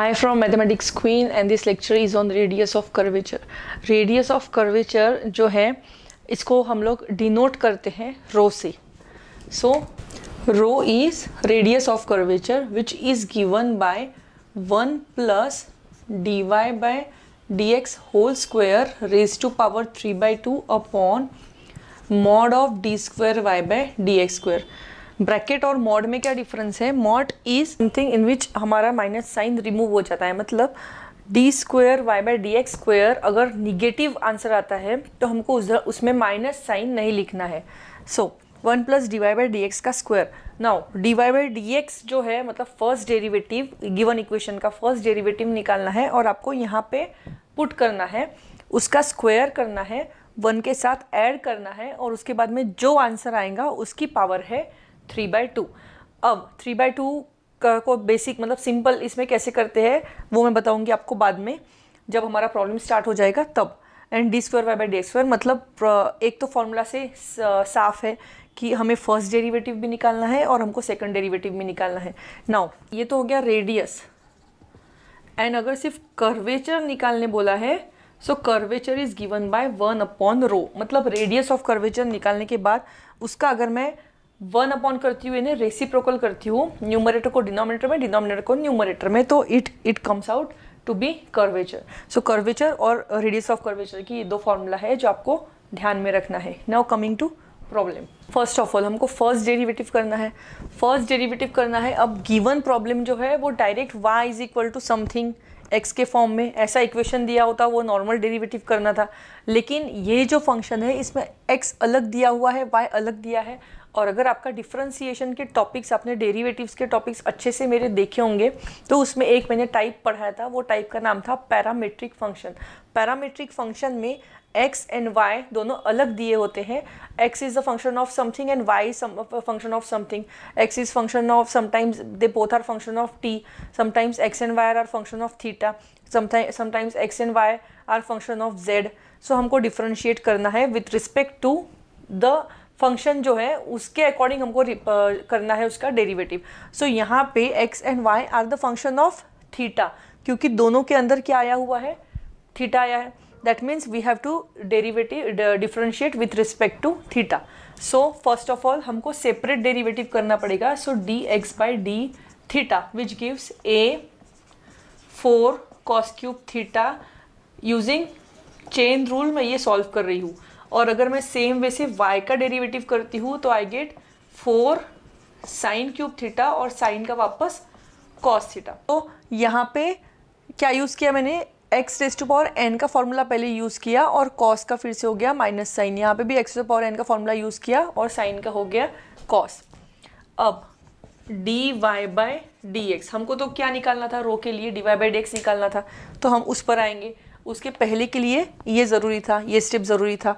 Hi from Mathematics Queen and this lecture is on radius of curvature. Radius of curvature जो है, इसको हम लोग डिनोट करते हैं रो से radius of curvature which is given by one plus D Y by D X whole square raise to power three by two upon mod of D square Y by D X square bracket और mod में क्या difference है? Mod is something in which हमारा minus sign remove हो जाता है। मतलब D square Y by D X square अगर निगेटिव आंसर आता है तो हमको उस उसमें माइनस साइन नहीं लिखना है। So one plus D Y by D X का square now D Y by D X जो है मतलब फ़र्स्ट डेरिवेटिव गिवन इक्वेशन का फ़र्स्ट डेरिवेटिव निकालना है और आपको यहाँ पे पुट करना है। उसका स्क्वायर करना है वन के साथ ऐड करना है और उसके बाद में जो आंसर आएगा, उसकी पावर है थ्री बाय टू। अब थ्री बाय टू को बेसिक मतलब सिंपल इसमें कैसे करते हैं, वो मैं बताऊँगी आपको बाद में। जब हमारा प्रॉब्लम स्टार्ट हो जाएगा तब। And D square Y by D square मतलब एक तो फॉर्मूला से साफ़ है कि हमें फ़र्स्ट डेरिवेटिव भी निकालना है और हमको सेकंड डेरिवेटिव भी निकालना है। नाउ ये तो हो गया रेडियस एंड अगर सिर्फ़ कर्वेचर निकालने बोला है so curvature is given by one upon rho मतलब रेडियस ऑफ़ कर्वेचर निकालने के बाद, उसका अगर मैं वन अपॉन करती हूँ, इन्हें रेसिप्रोकल करती हूँ न्यूमरेटर को डिनोमिनेटर में डिनोमिनेटर को न्यूमरेटर में तो it it comes out to be curvature so curvature और रेडियस ऑफ़ कर्वेचर की ये दो फॉर्मूला है जो आपको ध्यान में रखना है। Now coming to problem first of all हमको फ़र्स्ट डेरिवेटिव करना है। फ़र्स्ट डेरिवेटिव करना है, अब गिवन प्रॉब्लम जो है, वो direct y is equal to something X के फॉर्म में। ऐसा इक्वेशन दिया होता, वो नॉर्मल डेरिवेटिव करना था। लेकिन ये जो फ़ंक्शन है, इसमें x अलग दिया हुआ है, y अलग दिया है। और अगर आपका डिफ्रेंसिएशन के टॉपिक्स आपने डेरिवेटिव्स के टॉपिक्स अच्छे से मेरे देखे होंगे तो उसमें एक मैंने टाइप पढ़ाया था, वो टाइप का नाम था पैरामेट्रिक फ़ंक्शन पैरामेट्रिक फ़ंक्शन में x एंड y दोनों अलग दिए होते हैं. x is the function of something and y is function of something x is function of sometimes they both are function of t. Sometimes x and y are function of theta sometimes x and y are function of z. So हमको differentiate करना है with respect to the function जो है उसके according हमको करना है उसका डेरिवेटिव सो so, यहाँ पे x and y are the function of theta क्योंकि दोनों के अंदर क्या आया हुआ है? थीटा आया है. That means we have to derivative differentiate with respect to theta so first of all हमको सेपरेट डेरिवेटिव करना पड़ेगा. So D X by D theta which gives a four cos cube theta using chain rule मैं ये solve कर रही हूँ. और अगर मैं सेम वे से y का डेरिवेटिव करती हूँ तो I get four sine cube theta और साइन का वापस कॉस थीटा तो यहाँ पे क्या यूज़ किया मैंने? X raise to power N का फॉर्मूला पहले यूज़ किया और कॉस का फिर से हो गया माइनस साइन यहाँ पे भी एक्स टू पावर एन का फॉर्मूला यूज़ किया और साइन का हो गया कॉस अब D Y by D X हमको तो क्या निकालना था? रो के लिए D Y by D X निकालना था। तो हम उस पर आएँगे। उसके पहले के लिए ये ज़रूरी था ये स्टेप ज़रूरी था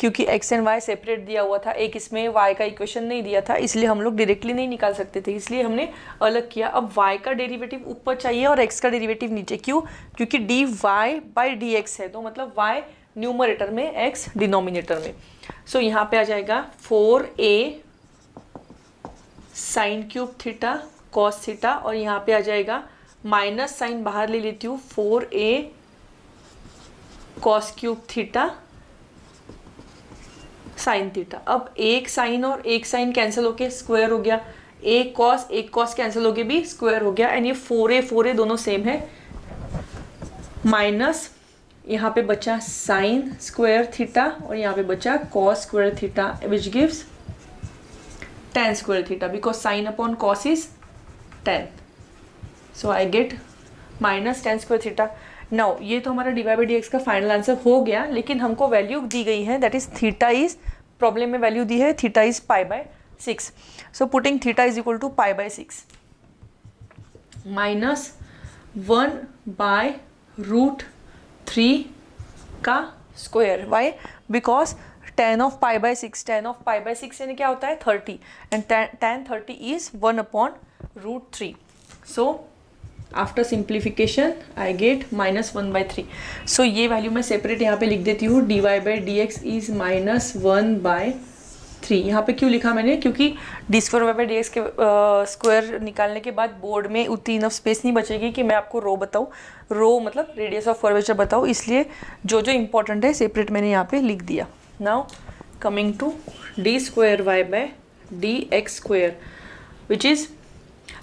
क्योंकि एक्स एंड वाई सेपरेट दिया हुआ था एक इसमें वाई का इक्वेशन नहीं दिया था इसलिए हम लोग डायरेक्टली नहीं निकाल सकते थे इसलिए हमने अलग किया। अब वाई का डेरिवेटिव ऊपर चाहिए और एक्स का डेरिवेटिव नीचे क्यों? क्योंकि D Y by D X है तो मतलब वाई न्यूमरेटर में एक्स डिनोमिनेटर में। सो so, यहाँ पे आ जाएगा four a sine cube theta cos theta और यहाँ पे आ जाएगा माइनस साइन बाहर ले लेती हूँ four a cos cube theta sine theta अब एक साइन और एक साइन कैंसिल होके स्क्वायर हो गया। एक कॉस एक कॉस कैंसिल होके भी स्क्वायर हो गया। एंड ये फोर ए फोर ए दोनों सेम है। माइनस यहाँ पे बचा साइन स्क्वायर थीटा और यहाँ पे बचा cos square theta which gives tan square theta because sine upon cos is tan so I get minus tan square theta now ये तो हमारा डिवाई बाई डी एक्स का फाइनल आंसर हो गया, लेकिन हमको वैल्यू दी गई है that is theta is problem में वैल्यू दी है theta is pi by six so putting theta is equal to pi by six minus one by root three का square y because tan of pi by six tan of pi by six यानी क्या होता है? Thirty and tan thirty is one upon root three so after simplification I get minus one by three so ये value मैं separate यहाँ पे लिख देती हूँ. D y by d x is minus one by three यहाँ पे क्यों लिखा मैंने? क्योंकि d square y by d x के स्क्वायर निकालने के बाद बोर्ड में उतनी इनफ स्पेस नहीं बचेगी कि मैं आपको रो बताऊँ. रो मतलब रेडियस ऑफ़ कर्वेचर बताऊँ. इसलिए जो जो इंपॉर्टेंट है सेपरेट मैंने यहाँ पे लिख दिया. Now coming to d square y by d x square which is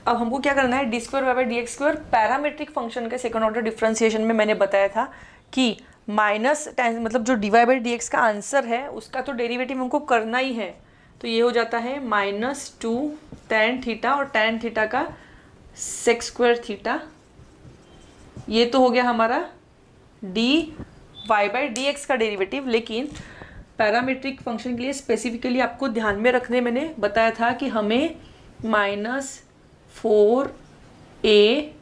अब हमको क्या करना है d square y by d x square parametric function के सेकंड ऑर्डर डिफ्रेंसिएशन में मैंने बताया था कि माइनस टेन मतलब जो d y by d x का आंसर है, उसका तो डेरिवेटिव हमको करना ही है। तो ये हो जाता है माइनस टू टेन थीटा और टेन थीटा का सेक्स स्क्वायर थीटा ये तो हो गया हमारा d y by d x का डेरिवेटिव लेकिन पैरामेट्रिक फ़ंक्शन के लिए स्पेसिफिकली आपको ध्यान में रखने मैंने बताया था कि हमें minus four a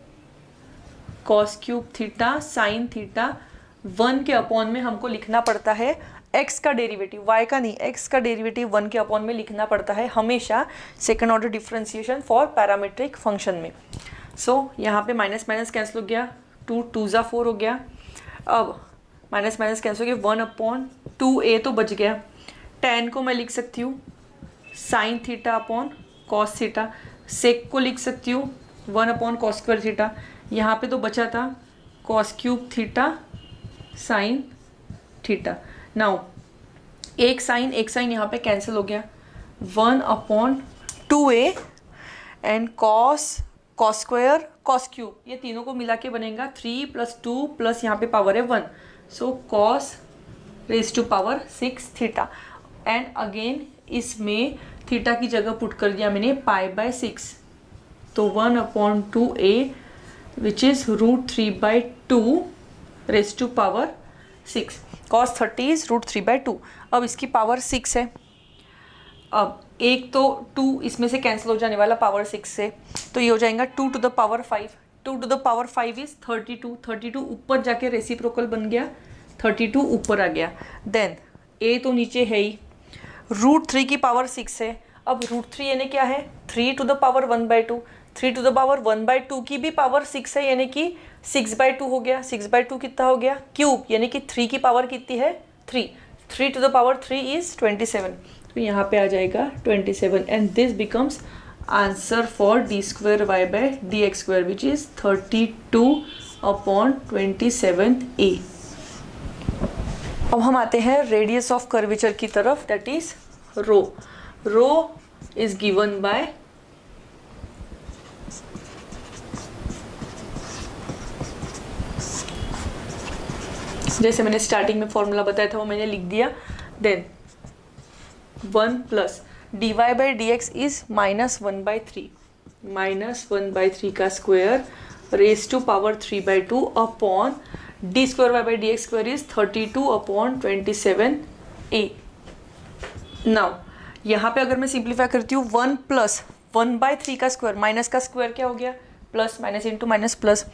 cos cube theta sine theta one के अपॉन में हमको लिखना पड़ता है एक्स का डेरिवेटिव वाई का नहीं एक्स का डेरिवेटिव वन के अपॉन में लिखना पड़ता है हमेशा second order differentiation for parametric function में। सो so, यहाँ पे माइनस माइनस कैंसिल हो गया टू टू ज़ा फोर हो गया। अब माइनस माइनस कैंसिल हो गया वन अपॉन टू ए तो बच गया। टेन को मैं लिख सकती हूँ sine theta upon cos theta sec को लिख सकती हूँ one upon cos square theta यहाँ पे तो बचा था cos cube theta sine theta now एक साइन एक साइन यहाँ पे कैंसिल हो गया। One upon two a and cos cos square cos cube ये तीनों को मिला के बनेगा। थ्री प्लस टू प्लस यहाँ पे पावर है one so cos raise to power six theta and again इसमें थीटा की जगह पुट कर दिया मैंने, पाई बाय सिक्स। तो one upon two a which is root three by two raise to power six cos thirty is root three by two अब इसकी power six है। अब एक तो टू इसमें से कैंसिल हो जाने वाला पावर सिक्स से। तो ये हो जाएगा two to the power five two to the power five is thirty two thirty two ऊपर जाके रेसिप्रोकल बन गया। थर्टी टू ऊपर आ गया। देन ए तो नीचे है ही। रूट थ्री की पावर सिक्स है। अब रूट थ्री यानी क्या है? Three to the power one by two. Three to the power one by two की भी पावर सिक्स है, यानी कि सिक्स बाई टू हो गया। सिक्स बाई टू कितना हो गया? क्यूब, यानी कि थ्री की पावर कितनी है? Three. Three to the power three is twenty seven. तो यहाँ पे आ जाएगा twenty seven and this becomes answer for d square y by d x square which is thirty two upon twenty seven a अब हम आते हैं radius of curvature की तरफ़ that is rho rho is given by जैसे मैंने starting में formula बताया था, वो मैंने लिख दिया। Then one plus d y by d x is minus one by three minus one by three का square raise to power three by two upon d square y by d x square is thirty two upon twenty seven a now यहाँ पे अगर मैं simplify करती हूँ one plus one by three का square minus का square क्या हो गया? Plus minus into minus plus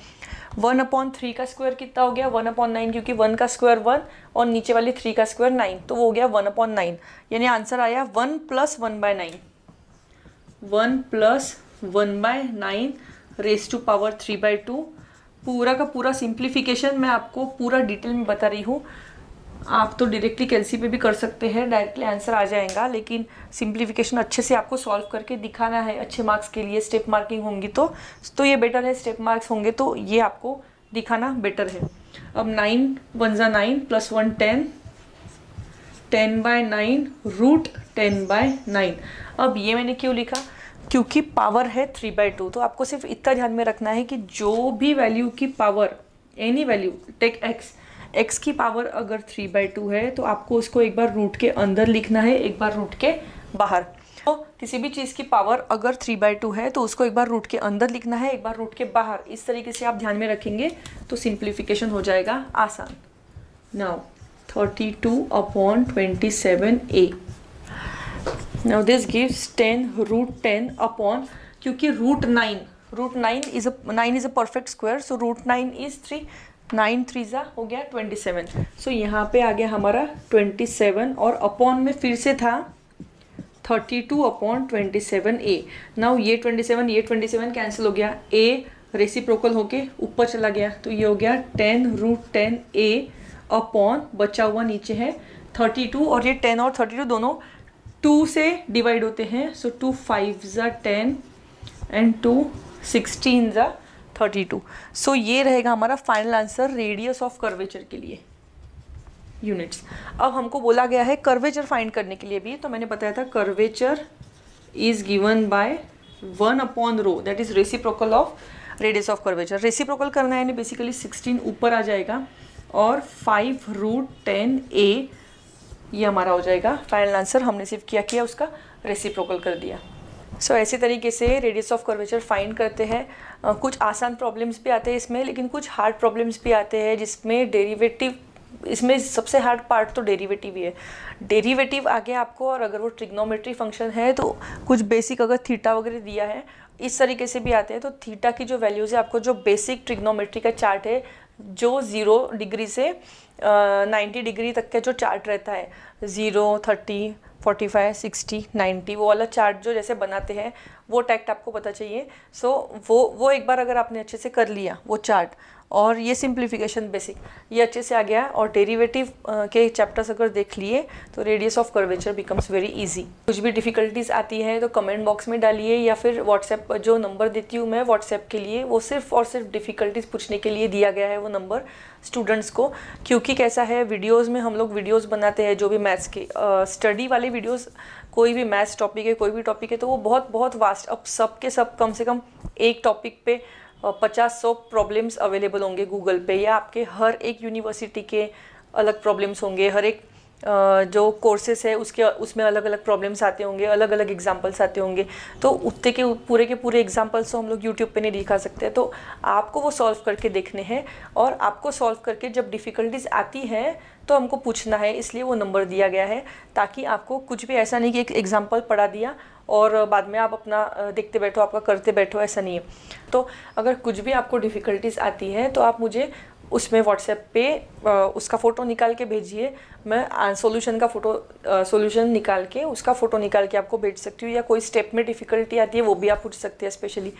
one upon three का स्क्वायर कितना हो गया? वन अपॉन नाइन क्योंकि वन का स्क्वायर वन और नीचे वाली थ्री का स्क्वायर नाइन तो वो हो गया वन अपॉन नाइन यानी आंसर आया one plus one by nine one plus one by nine raise to power three by two पूरा का पूरा सिंप्लीफिकेशन मैं आपको पूरा डिटेल में बता रही हूँ। आप तो डायरेक्टली कैलसी पे भी कर सकते हैं डायरेक्टली आंसर आ जाएगा, लेकिन सिंप्लीफिकेशन अच्छे से आपको सॉल्व करके दिखाना है, अच्छे मार्क्स के लिए स्टेप मार्किंग होंगी तो। तो ये बेटर है स्टेप मार्क्स होंगे तो ये आपको दिखाना बेटर है। अब नाइन वन ज़ा nine plus one ten ten by nine root ten by nine अब ये मैंने क्यों लिखा? क्योंकि पावर है थ्री बाय टू तो आपको सिर्फ़ इतना ध्यान में रखना है कि जो भी वैल्यू की power any value take x x की पावर अगर थ्री बाई टू है तो आपको उसको एक बार रूट के अंदर लिखना है, एक बार रूट के बाहर। तो किसी भी चीज़ की पावर अगर थ्री बाई टू है तो उसको एक बार रूट के अंदर लिखना है, एक बार रूट के बाहर। इस तरीके से आप ध्यान में रखेंगे तो सिंप्लीफिकेशन हो जाएगा आसान। Now thirty two upon twenty seven a now this gives ten root ten upon क्योंकि root nine root nine is a nine is a perfect square so root nine is three nine three ज़ा हो गया twenty seven so यहाँ पे आ गया हमारा twenty seven और upon में फिर से था thirty two upon twenty seven a now ये ट्वेंटी सेवन ये ट्वेंटी सेवन कैंसिल हो गया. ए रेसिप्रोकल होके ऊपर चला गया. तो ये हो गया ten root ten a upon बचा हुआ नीचे है थर्टी टू और ये टेन और थर्टी टू दोनों टू से डिवाइड होते हैं सो टू फाइव ज़ा टेन एंड टू सिक्सटीन ज़ा थर्टी टू। सो ये रहेगा हमारा final answer radius of curvature के लिए यूनिट्स अब हमको बोला गया है कर्वेचर फाइंड करने के लिए भी तो मैंने बताया था curvature is given by one upon rho that is reciprocal of radius of curvature reciprocal करना है, यानी बेसिकली सिक्सटीन ऊपर आ जाएगा, और फाइव रूट टेन ए ये हमारा हो जाएगा। फाइनल आंसर हमने सिर्फ़ किया किया उसका रेसिप्रोकल कर दिया। सो so, ऐसे तरीके से रेडियस ऑफ़ कर्वेचर फाइंड करते हैं। कुछ आसान प्रॉब्लम्स भी आते हैं इसमें लेकिन कुछ हार्ड प्रॉब्लम्स भी आते हैं जिसमें डेरिवेटिव इसमें सबसे हार्ड पार्ट तो डेरिवेटिव ही है। डेरिवेटिव आगे आपको और अगर वो ट्रिग्नोमेट्री फ़ंक्शन है तो कुछ बेसिक अगर थीटा वगैरह दिया है इस तरीके से भी आते हैं। तो थीटा की जो वैल्यूज़ है आपको जो बेसिक ट्रिग्नोमेट्री का चार्ट है जो ज़ीरो डिग्री से नाइन्टी डिग्री तक का जो चार्ट रहता है zero thirty forty five sixty ninety वो वाला चार्ट जो जैसे बनाते हैं वो टैक्ट आपको पता चाहिए। सो so, वो वो एक बार अगर आपने अच्छे से कर लिया वो चार्ट और ये सिंप्लीफिकेशन बेसिक ये अच्छे से आ गया और डेरिवेटिव के चैप्टर्स अगर देख लिए तो radius of curvature becomes very easy कुछ भी डिफ़िकल्टीज आती है तो कमेंट बॉक्स में डालिए या फिर व्हाट्सएप जो नंबर देती हूँ मैं व्हाट्सएप के लिए, वो सिर्फ़ और सिर्फ़ डिफ़िकल्टीज पूछने के लिए दिया गया है वो नंबर स्टूडेंट्स को. क्योंकि कैसा है वीडियोज़ में हम लोग वीडियोज़ बनाते हैं जो भी मैथ्स के स्टडी वाले वीडियोज़ कोई भी मैथ्स टॉपिक है, कोई भी टॉपिक है तो वो बहुत बहुत वास्ट अब सब के सब कम से कम एक टॉपिक पे पचास सौ प्रॉब्लम्स अवेलेबल होंगे गूगल पे। या आपके हर एक यूनिवर्सिटी के अलग प्रॉब्लम्स होंगे। हर एक जो कोर्सेस है, उसके, उसमें अलग अलग प्रॉब्लम्स आते होंगे अलग अलग एग्जांपल्स आते होंगे। तो उतने के, पूरे के पूरे एग्जांपल्स तो हम लोग यूट्यूब पे नहीं दिखा सकते। तो आपको वो सॉल्व करके देखने हैं और आपको सॉल्व करके जब डिफ़िकल्टीज आती हैं तो हमको पूछना है। इसलिए वो नंबर दिया गया है ताकि आपको कुछ भी ऐसा नहीं कि एक एग्ज़ाम्पल पढ़ा दिया और बाद में आप अपना देखते बैठो आपका करते बैठो ऐसा नहीं है। तो अगर कुछ भी आपको डिफ़िकल्टीज आती है तो आप मुझे उसमें व्हाट्सएप पे उसका फ़ोटो निकाल के भेजिए। मैं सॉल्यूशन का फ़ोटो सॉल्यूशन निकाल के उसका फ़ोटो निकाल के आपको भेज सकती हूँ या कोई स्टेप में डिफ़िकल्टी आती है वो भी आप पूछ सकते हैं स्पेशली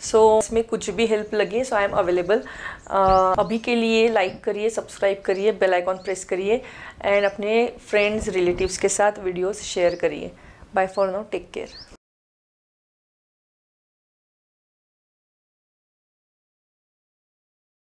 सो so, इसमें कुछ भी हेल्प लगे सो आई एम अवेलेबल अभी के लिए लाइक करिए सब्सक्राइब करिए बेल आइकॉन प्रेस करिए एंड अपने फ्रेंड्स रिलेटिव्स के साथ वीडियोस शेयर करिए। Bye for now take care